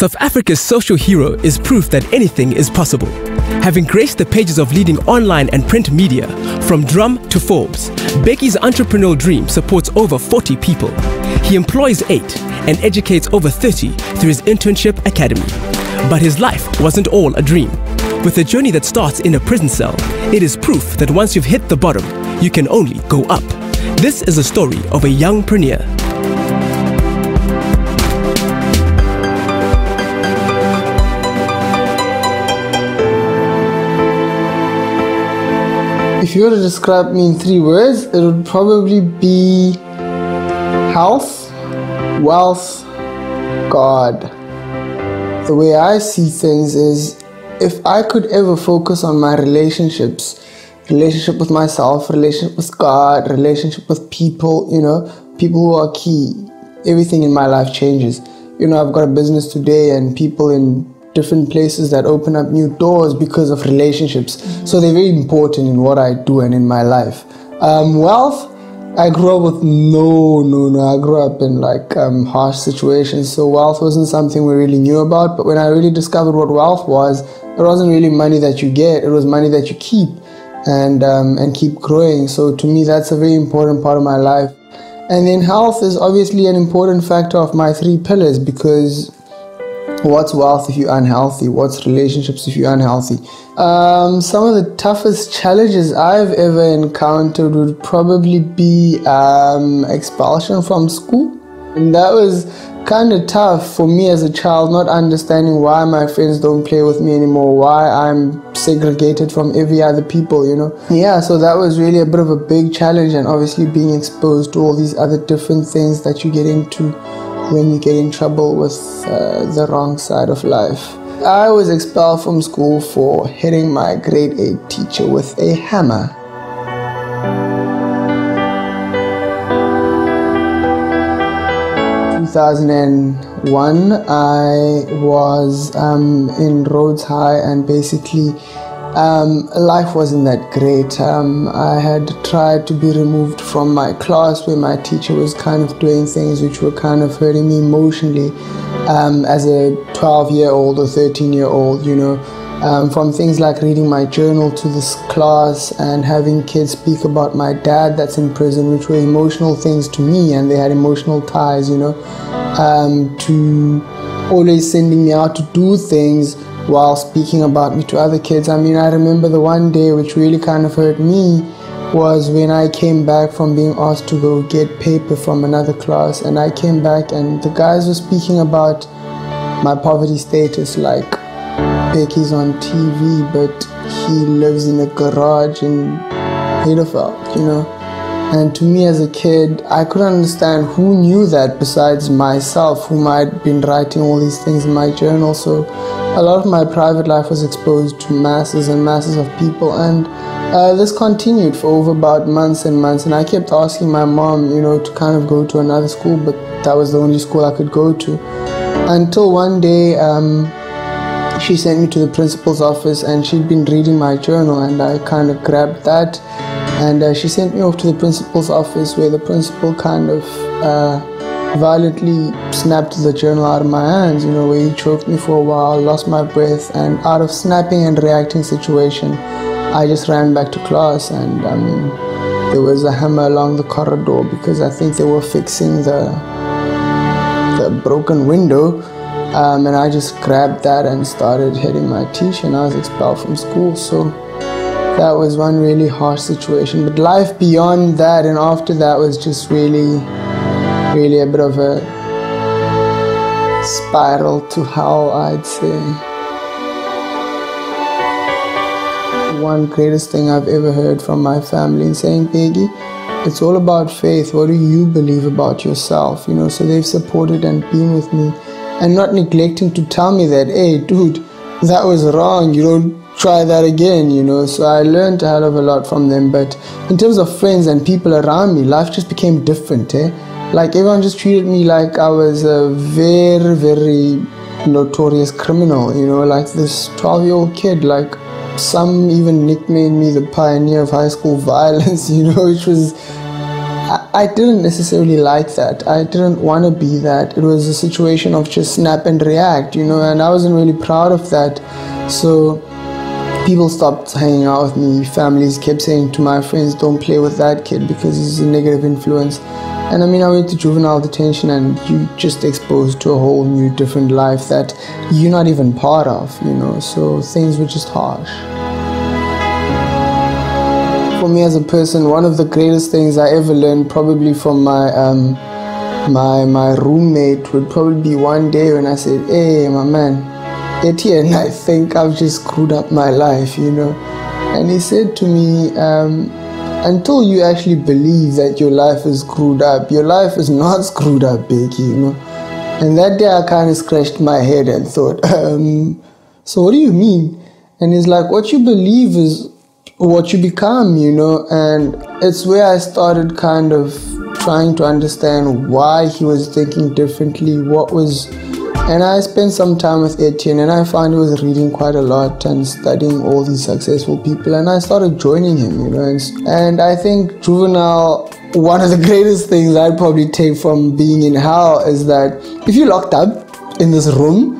South Africa's social hero is proof that anything is possible. Having graced the pages of leading online and print media, from Drum to Forbes, Bheki's entrepreneurial dream supports over 40 people. He employs eight and educates over 30 through his internship academy. But his life wasn't all a dream. With a journey that starts in a prison cell, it is proof that once you've hit the bottom, you can only go up. This is a story of a Youngpreneur If you were to describe me in three words, it would probably be health, wealth, God. The way I see things is if I could ever focus on my relationships, relationship with myself, relationship with God, relationship with people, you know, people who are key, everything in my life changes. You know, I've got a business today and people in different places that open up new doors because of relationships. Mm-hmm. So they're very important in what I do and in my life. Um, wealth, I grew up with no, no, no. I grew up in like um, harsh situations, so wealth wasn't something we really knew about. But when I really discovered what wealth was, it wasn't really money that you get; it was money that you keep and um, and keep growing. So to me, that's a very important part of my life. And then health is obviously an important factor of my three pillars because What's wealth if you're unhealthy? What's relationships if you're unhealthy? Um, some of the toughest challenges I've ever encountered would probably be um, expulsion from school. And that was kind of tough for me as a child, not understanding why my friends don't play with me anymore, why I'm segregated from every other people, you know. Yeah, so that was really a bit of a big challenge, and obviously being exposed to all these other different things that you get into when you get in trouble with uh, the wrong side of life. I was expelled from school for hitting my grade 8 teacher with a hammer. And one, I was um, in Rhodes High and basically um, life wasn't that great. Um, I had tried to be removed from my class where my teacher was kind of doing things which were kind of hurting me emotionally um, as a 12 year old or 13 year old, you know. Um, from things like reading my journal to this class and having kids speak about my dad that's in prison, which were emotional things to me and they had emotional ties, you know, um, to always sending me out to do things while speaking about me to other kids. I mean, I remember the one day which really kind of hurt me was when I came back from being asked to go get paper from another class, and I came back and the guys were speaking about my poverty status, like Bheki's on TV, but he lives in a garage in Heidelberg, you know. And to me as a kid, I couldn't understand who knew that besides myself, whom I'd been writing all these things in my journal. So a lot of my private life was exposed to masses and masses of people. And uh, this continued for over about months and months. And I kept asking my mom, you know, to kind of go to another school, but that was the only school I could go to. Until one day, um, she sent me to the principal's office and she'd been reading my journal and I kind of grabbed that and uh, she sent me off to the principal's office where the principal kind of uh, violently snapped the journal out of my hands, you know, he choked me for a while, lost my breath, and out of snapping and reacting situation, I just ran back to class and I mean, there was a hammer along the corridor because I think they were fixing the the broken window. Um, and I just grabbed that and started hitting my teacher, and I was expelled from school. So that was one really harsh situation. But life beyond that and after that was just really, really a bit of a spiral to hell, I'd say. One greatest thing I've ever heard from my family in saying, Bheki, it's all about faith. What do you believe about yourself? You know, so they've supported and been with me and not neglecting to tell me that, hey, dude, that was wrong. You don't try that again, you know. So I learned a hell of a lot from them. But in terms of friends and people around me, life just became different, eh? Like everyone just treated me like I was a very, very notorious criminal, you know, like this 12 year old kid. Like some even nicknamed me the pioneer of high school violence, you know, which was I, I didn't necessarily like that. I didn't want to be that. It was a situation of just snap and react, you know, and I wasn't really proud of that. So people stopped hanging out with me. Families kept saying to my friends, don't play with that kid because he's a negative influence. And I mean, I went to juvenile detention and you just exposed to a whole new different life that you're not even part of, you know, so things were just harsh. For me as a person, one of the greatest things I ever learned probably from my, um, my, my roommate would probably be one day when I said, hey, my man, Etienne, I think I've just screwed up my life, you know. And he said to me, um, until you actually believe that your life is screwed up, your life is not screwed up, Bheki, you know. And that day I kind of scratched my head and thought, um, so what do you mean? And he's like, what you believe is what you become, you know. And it's where I started kind of trying to understand why he was thinking differently, what was and I spent some time with Etienne and I found he was reading quite a lot and studying all these successful people and I started joining him, you know. And, and I think juvenile, one of the greatest things I'd probably take from being in hell is that if you're locked up in this room,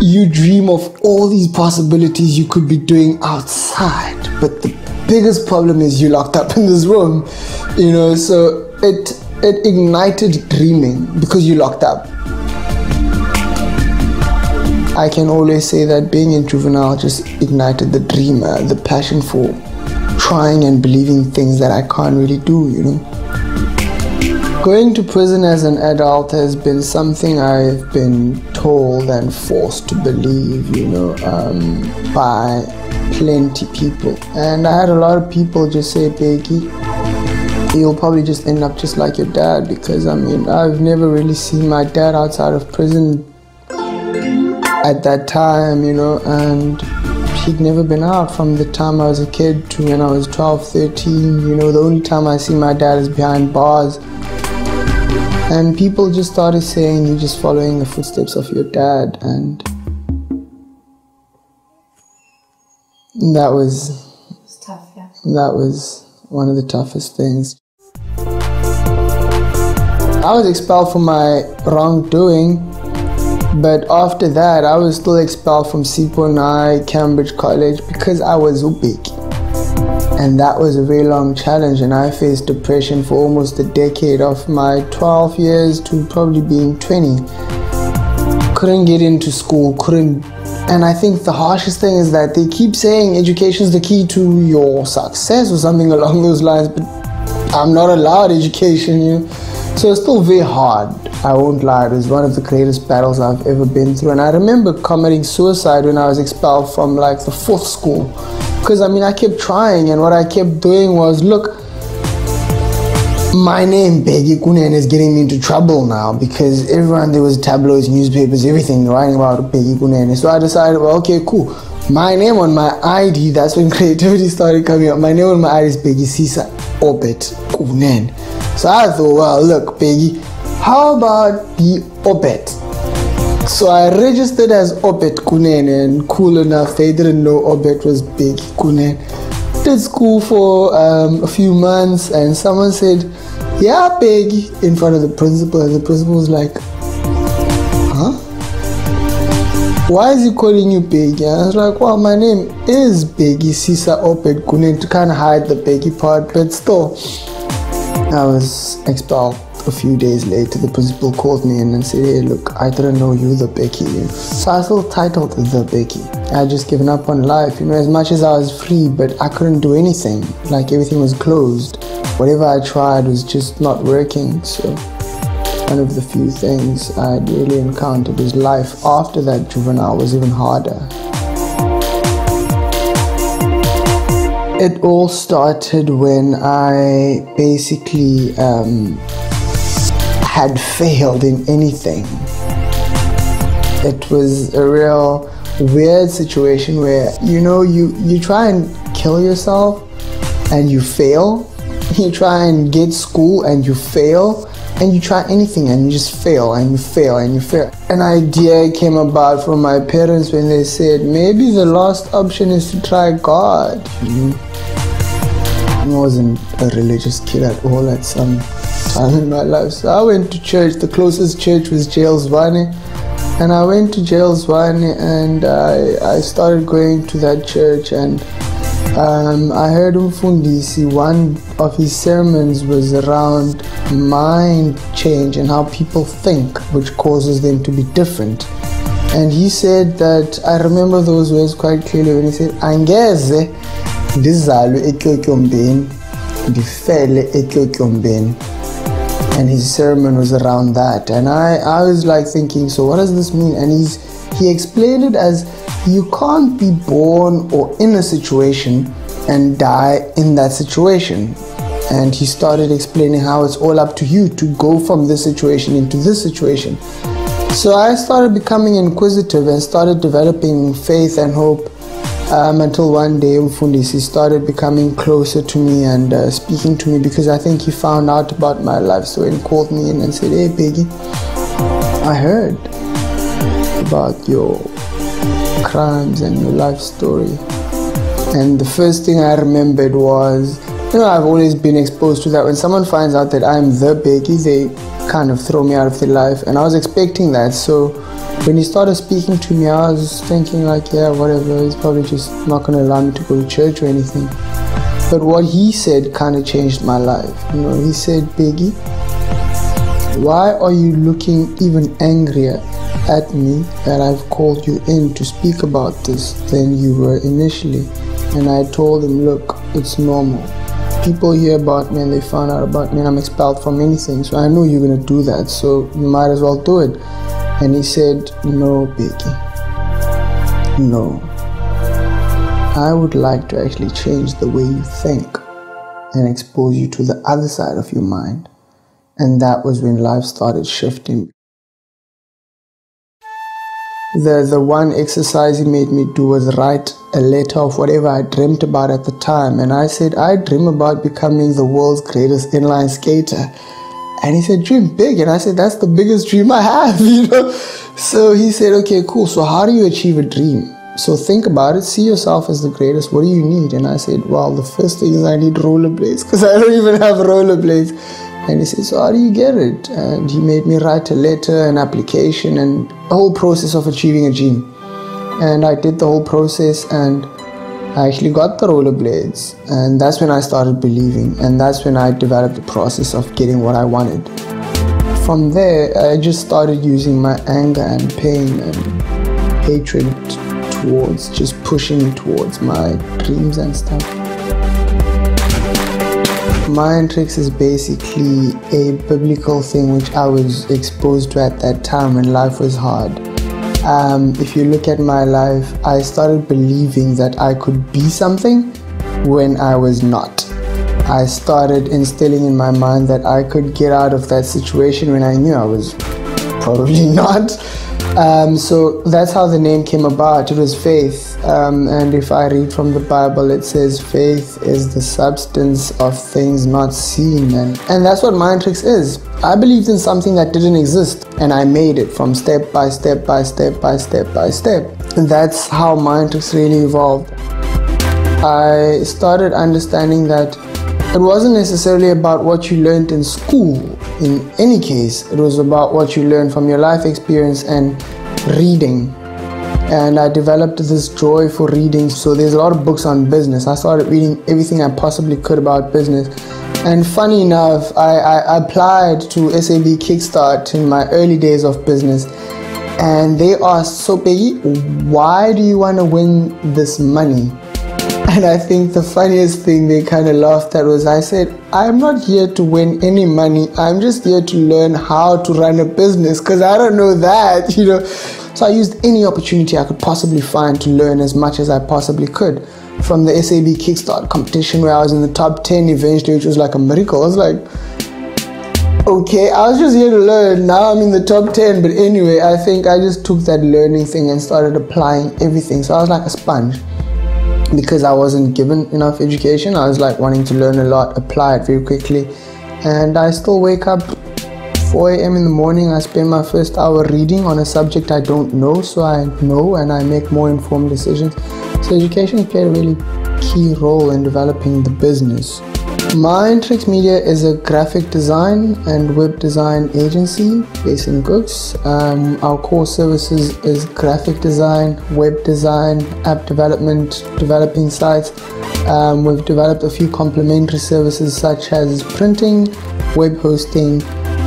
you dream of all these possibilities you could be doing outside. But the biggest problem is you're locked up in this room, you know. So it it ignited dreaming because you're locked up I can always say that being in juvenile just ignited the dream, uh, the passion for trying and believing things that I can't really do, you know. Going to prison as an adult has been something I've been told and forced to believe, you know, um, by plenty people. And I had a lot of people just say, Bheki, you'll probably just end up just like your dad because I mean, I've never really seen my dad outside of prison at that time, you know, and he'd never been out from the time I was a kid to when I was 12, 13. You know, the only time I see my dad is behind bars. And people just started saying, You're just following the footsteps of your dad. And that was. It's tough, yeah. That was one of the toughest things. I was expelled for my wrongdoing but after that, I was still expelled from Seponai, Cambridge College because I was Bheki. And that was a very long challenge, and I faced depression for almost a decade of my 12 years to probably being 20. Couldn't get into school, couldn't. And I think the harshest thing is that they keep saying education is the key to your success or something along those lines, but I'm not allowed education, you know. So it's still very hard. I won't lie, it was one of the greatest battles I've ever been through. And I remember committing suicide when I was expelled from like the fourth school. Because I mean, I kept trying, and what I kept doing was look, my name, Bheki Kunene, is getting me into trouble now because everyone, there was tabloids, newspapers, everything writing about Bheki Kunene. So I decided, well, okay, cool. My name on my ID, that's when creativity started coming up. My name on my ID is Bheki Sisa Obet Kunene. So I thought, well, look, Bheki, how about the Obet? So I registered as Obet Kunene, and cool enough, they didn't know Obet was Bheki Kunene. Did school for um, a few months, and someone said, Yeah, Bheki," in front of the principal, and the principal was like, Huh? Why is he calling you Bheki? And I was like, Well, my name is Bheki Sisa Obet Kunene to kind of hide the Bheki part, but still. I was expelled a few days later. The principal called me in and said, Hey, look, I didn't know you the Bheki. So I was still titled the Bheki. I had just given up on life, you know, as much as I was free, but I couldn't do anything. Like everything was closed. Whatever I tried was just not working. So one of the few things I had really encountered was life after that juvenile was even harder. It all started when I basically um, had failed in anything. It was a real weird situation where you know you you try and kill yourself and you fail. You try and get school and you fail and you try anything and you just fail and you fail and you fail. An idea came about from my parents when they said maybe the last option is to try God. I wasn't a religious kid at all at some time in my life. So I went to church. The closest church was Jail Zwane. And I went to Jail Zwane and I, I started going to that church and um, I heard Umfundisi, one of his sermons was around mind change and how people think, which causes them to be different. And he said that, I remember those words quite clearly when he said, Angeze ndizalwe etyotyombeni ndifele etyotyombeni and his sermon was around that. And I, I was like thinking so what does this mean? And he's he explained it as you can't be born or in a situation and die in that situation. And he started explaining how it's all up to you to go from this situation into this situation. So i started becoming inquisitive and started developing faith and hope um, until one day Mfundisi started becoming closer to me and uh, speaking to me because I think he found out about my life story and called me in and said, Hey, Bheki, I heard about your crimes and your life story. And the first thing I remembered was, you know, I've always been exposed to that. When someone finds out that I'm the Bheki, they kind of throw me out of their life. And I was expecting that. So when he started speaking to me, I was thinking like, yeah, whatever. He's probably just not going to allow me to go to church or anything. But what he said kind of changed my life. You know, he said, Bheki, why are you looking even angrier at me that I've called you in to speak about this than you were initially? And I told him, look, it's normal. People hear about me and they found out about me and I'm expelled from anything. So I know you're going to do that. So you might as well do it. And he said, No, Bheki. No. I would like to actually change the way you think and expose you to the other side of your mind. And that was when life started shifting. The, the one exercise he made me do was write a letter of whatever I dreamt about at the time. And I said, I dream about becoming the world's greatest inline skater. And he said, Dream big. And I said, That's the biggest dream I have, you know. So he said, Okay, cool. So, how do you achieve a dream? So, think about it. See yourself as the greatest. What do you need? And I said, Well, the first thing is I need rollerblades because I don't even have rollerblades. And he said, So, how do you get it? And he made me write a letter, an application, and a whole process of achieving a dream. And I did the whole process and I actually got the rollerblades, and that's when I started believing, and that's when I developed the process of getting what I wanted. From there, I just started using my anger and pain and hatred towards just pushing towards my dreams and stuff. Mindtrix is basically a biblical thing which I was exposed to at that time when life was hard um, if you look at my life, I started believing that I could be something when I was not. I started instilling in my mind that I could get out of that situation when I knew I was probably not. Um, so that's how the name came about. It was faith. Um, and if I read from the Bible, it says faith is the substance of things not seen. And, and that's what Mindtrix is. I believed in something that didn't exist and I made it from step by step by step by step by step. And that's how Mindtrix really evolved. I started understanding that it wasn't necessarily about what you learned in school. In any case, it was about what you learned from your life experience and reading. And I developed this joy for reading. So there's a lot of books on business. I started reading everything I possibly could about business and funny enough, I, I applied to SAB Kickstart in my early days of business. And they asked, So, Bheki, why do you want to win this money? And I think the funniest thing they kind of laughed at was I said, I'm not here to win any money. I'm just here to learn how to run a business because I don't know that, you know. So I used any opportunity I could possibly find to learn as much as I possibly could from the SAB Kickstart competition where I was in the top 10 eventually, which was like a miracle. I was like, okay, I was just here to learn. Now I'm in the top 10. But anyway, I think I just took that learning thing and started applying everything. So I was like a sponge because I wasn't given enough education. I was like wanting to learn a lot, apply it very quickly. And I still wake up 4 a.m. in the morning. I spend my first hour reading on a subject I don't know, so I know and I make more informed decisions. So education played a really key role in developing the business Mindtrix Media is a graphic design and web design agency based in Cooks. Um, our core services is graphic design, web design, app development, developing sites. Um, we've developed a few complementary services such as printing, web hosting,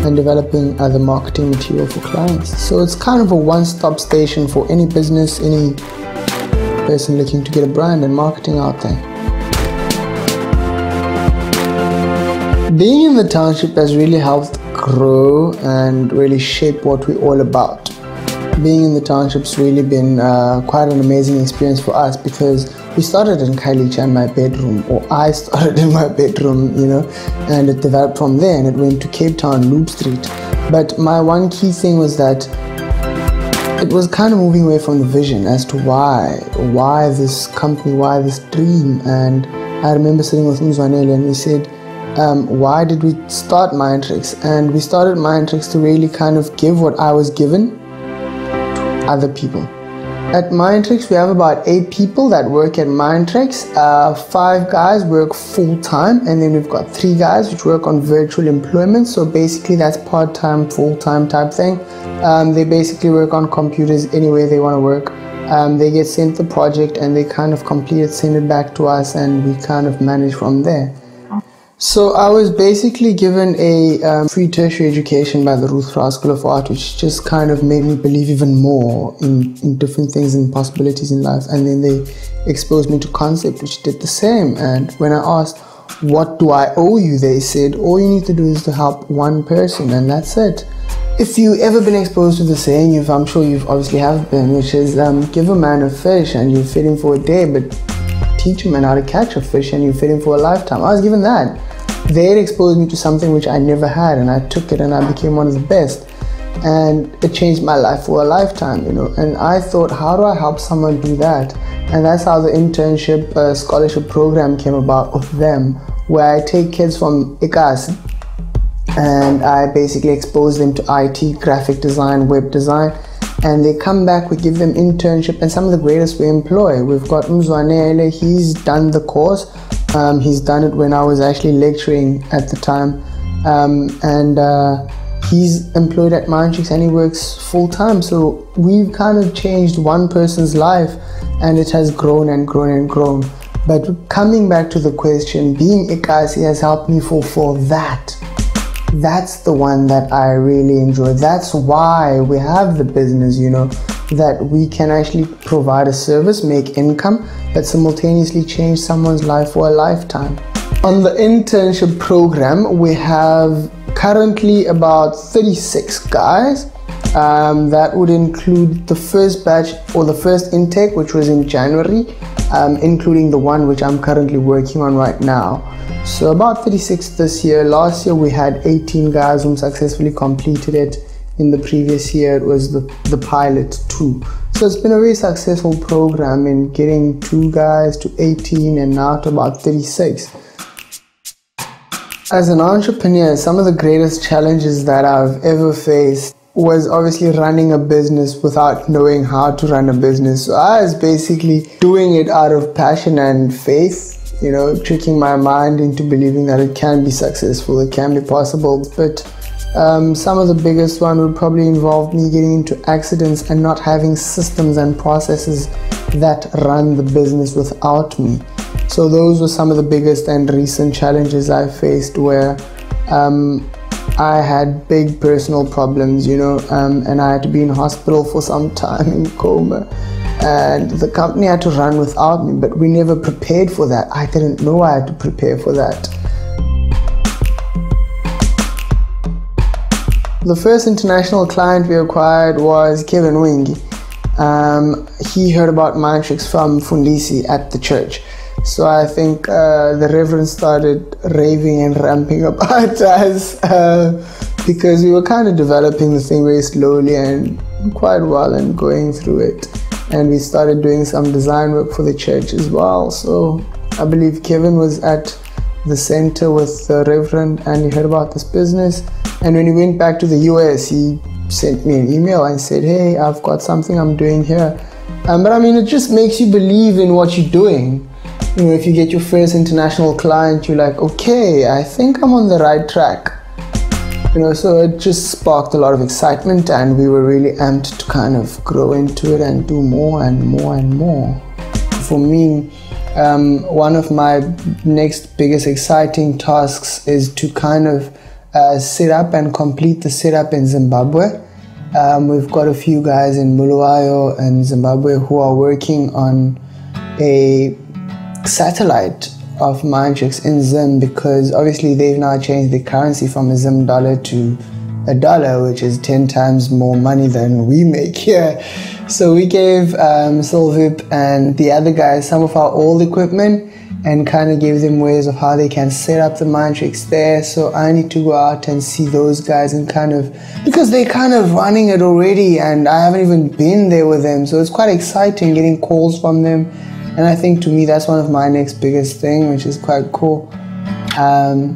and developing other marketing material for clients. So it's kind of a one-stop station for any business, any person looking to get a brand and marketing out there. Being in the township has really helped grow and really shape what we're all about. Being in the township's really been uh, quite an amazing experience for us because we started in Khayelitsha in my bedroom, or I started in my bedroom, you know, and it developed from there and it went to Cape Town, Loop Street. But my one key thing was that it was kind of moving away from the vision as to why, why this company, why this dream. And I remember sitting with Mzwanele and we said, um, why did we start Mindtrix? And we started Mindtrix to really kind of give what I was given to other people. At Mindtrix, we have about eight people that work at Mindtrix. Uh, five guys work full time, and then we've got three guys which work on virtual employment. So basically, that's part time, full time type thing. Um, they basically work on computers anywhere they want to work. Um, they get sent the project and they kind of complete it, send it back to us, and we kind of manage from there. So I was basically given a um, free tertiary education by the Ruth Prowse School of Art, which just kind of made me believe even more in, in different things and possibilities in life. And then they exposed me to concept, which did the same. And when I asked, what do I owe you? They said, all you need to do is to help one person and that's it. If you ever been exposed to the saying, if I'm sure you've obviously have been, which is um, give a man a fish and you feed him for a day, but teach a man how to catch a fish and you feed him for a lifetime. I was given that they exposed me to something which I never had, and I took it and I became one of the best. And it changed my life for a lifetime, you know. And I thought, how do I help someone do that? And that's how the internship uh, scholarship program came about with them, where I take kids from ICAS and I basically expose them to IT, graphic design, web design, and they come back. We give them internship, and some of the greatest we employ. We've got Mzwanele, he's done the course um, he's done it when I was actually lecturing at the time, um, and uh, he's employed at Mindtrix and he works full time. So we've kind of changed one person's life, and it has grown and grown and grown. But coming back to the question, being Ikasi has helped me fulfill that. That's the one that I really enjoy. That's why we have the business, you know that we can actually provide a service, make income, but simultaneously change someone's life for a lifetime. On the internship program, we have currently about 36 guys. Um, that would include the first batch or the first intake, which was in January, um, including the one which I'm currently working on right now. So, about 36 this year. Last year, we had 18 guys who successfully completed it in the previous year it was the, the pilot 2 so it's been a very successful program in getting two guys to 18 and now to about 36 as an entrepreneur some of the greatest challenges that i've ever faced was obviously running a business without knowing how to run a business. So i was basically doing it out of passion and faith you know tricking my mind into believing that it can be successful it can be possible. But um, some of the biggest one would probably involve me getting into accidents and not having systems and processes that run the business without me. So those were some of the biggest and recent challenges I faced where um, I had big personal problems, you know, um, and I had to be in hospital for some time in coma. And the company had to run without me, but we never prepared for that. I didn't know I had to prepare for that. The first international client we acquired was Kevin Wingi. Um, he heard about Mindtrix from Fundisi at the church. So I think uh, the Reverend started raving and ramping about us uh, because we were kind of developing the thing very slowly and quite well and going through it. And we started doing some design work for the church as well. So I believe Kevin was at the center with the Reverend and he heard about this business and when he went back to the US, he sent me an email and said, Hey, I've got something I'm doing here. Um, but I mean, it just makes you believe in what you're doing. you know, if you get your first international client, you're like, okay, I think I'm on the right track. You know, so it just sparked a lot of excitement, and we were really amped to kind of grow into it and do more and more and more. For me, um, one of my next biggest exciting tasks is to kind of uh, set up and complete the setup in Zimbabwe. Um, we've got a few guys in Bulawayo and Zimbabwe who are working on a satellite of Mindtrix in Zim because obviously they've now changed the currency from a Zim dollar to a dollar, which is 10 times more money than we make here. So we gave um, and the other guys some of our old equipment and kind of gave them ways of how they can set up the Mindtrix there. So I need to go out and see those guys and kind of, because they're kind of running it already and I haven't even been there with them. So it's quite exciting getting calls from them and I think to me that's one of my next biggest thing, which is quite cool. Um,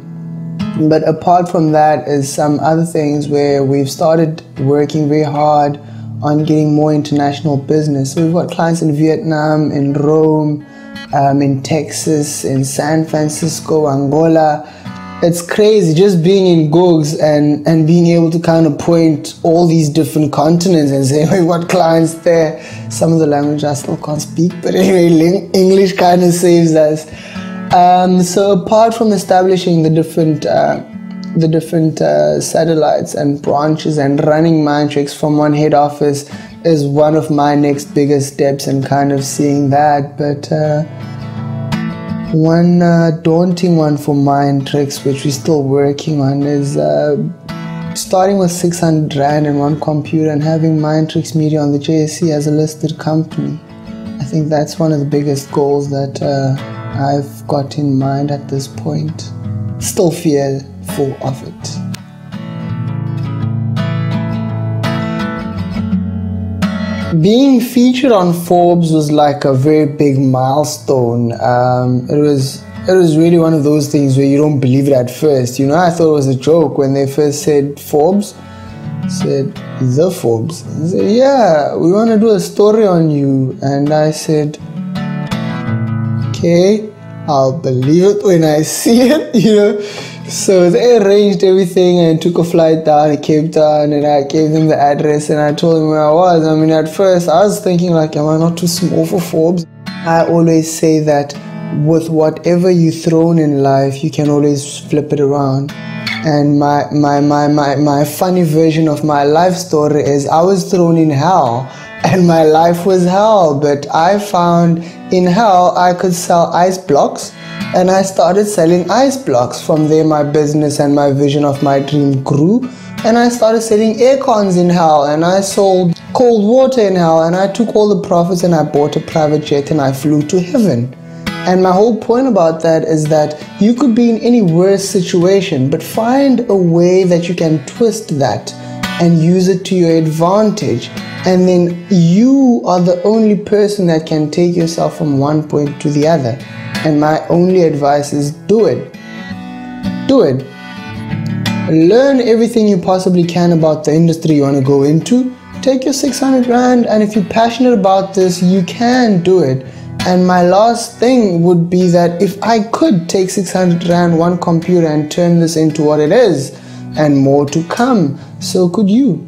but apart from that, is some other things where we've started working very hard on getting more international business. So we've got clients in Vietnam, in Rome, um, in Texas, in San Francisco, Angola it's crazy just being in Googs and, and being able to kind of point all these different continents and say, we've got clients there. Some of the language I still can't speak, but anyway, English kind of saves us. Um, so apart from establishing the different uh, the different uh, satellites and branches and running Mindtrix from one head office is one of my next biggest steps and kind of seeing that. But uh, one uh, daunting one for Mindtrix, which we're still working on, is uh, starting with 600 Rand and one computer and having Mindtrix Media on the JSE as a listed company. I think that's one of the biggest goals that uh, I've got in mind at this point. Still fearful of it. Being featured on Forbes was like a very big milestone. Um, it was it was really one of those things where you don't believe it at first. You know, I thought it was a joke when they first said Forbes. said the Forbes. Said, yeah, we want to do a story on you, and I said, okay, I'll believe it when I see it. You know. So they arranged everything and took a flight down to Cape Town and I gave them the address and I told them where I was. I mean, at first I was thinking like, am I not too small for Forbes? I always say that with whatever you thrown in life, you can always flip it around. And my, my, my, my, my funny version of my life story is I was thrown in hell and my life was hell, but I found in hell I could sell ice blocks and I started selling ice blocks. From there, my business and my vision of my dream grew. And I started selling air cons in hell, and I sold cold water in hell, and I took all the profits and I bought a private jet and I flew to heaven. And my whole point about that is that you could be in any worse situation, but find a way that you can twist that and use it to your advantage. And then you are the only person that can take yourself from one point to the other. And my only advice is do it. Do it. Learn everything you possibly can about the industry you want to go into. Take your 600 Rand, and if you're passionate about this, you can do it. And my last thing would be that if I could take 600 Rand, one computer, and turn this into what it is, and more to come, so could you.